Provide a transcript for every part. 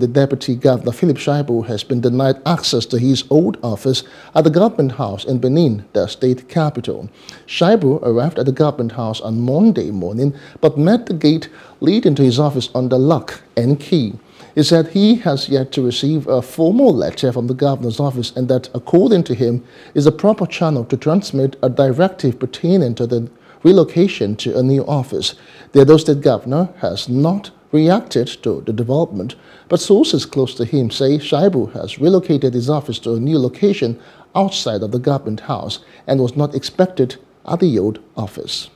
The Deputy Governor Philip Shaibu has been denied access to his old office at the Government House in Benin, the state capital. Shaibu arrived at the Government House on Monday morning but met the gate leading to his office under lock and key. He said he has yet to receive a formal letter from the governor's office and that, according to him, is a proper channel to transmit a directive pertaining to the relocation to a new office. The Edo State governor has not reacted to the development, but sources close to him say Shaibu has relocated his office to a new location outside of the government house and was not expected at the old office.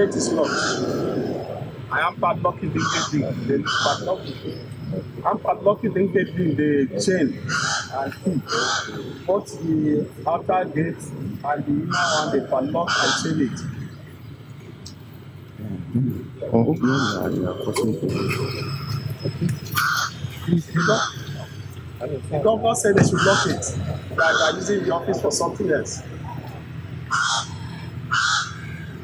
The. I am padlocking the gate, the padlock. I'm padlocking the gate in the chain and key. The outer gate and the inner one, padlock chain it. Oh. The governor said they should lock it. That they are using the office for something else.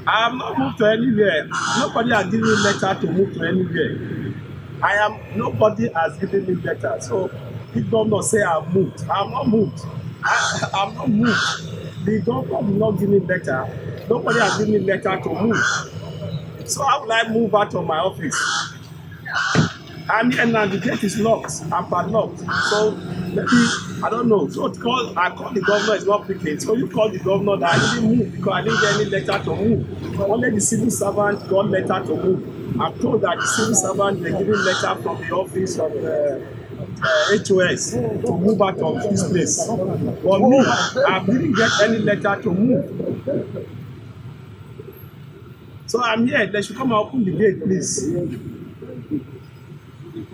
I am not moved to anywhere. Nobody has given me letter to move to anywhere. I am nobody has given me letter. So if governor say I'm moved, I'm not moved. I, I'm not moved. The governor will not give me letter. Nobody has given me letter to move. So how will I move out of my office? I'm here now, the gate is locked. I'm padlocked. So maybe I don't know. So call I call the governor is not picking. So you call the governor that I didn't move because I didn't get any letter to move. Only the civil servant got letter to move. I'm told that the civil servant they giving letter from the office of the uh, HOS to move out of this place. But me, I didn't get any letter to move. So I'm here. They should come and open the gate, please.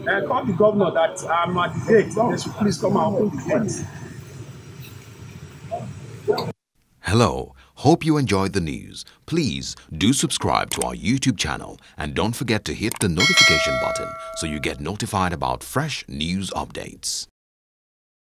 Uh, call the governor that I'm at the gate. They should please come and open the gate. Hello. Hope you enjoyed the news. Please do subscribe to our YouTube channel and don't forget to hit the notification button so you get notified about fresh news updates.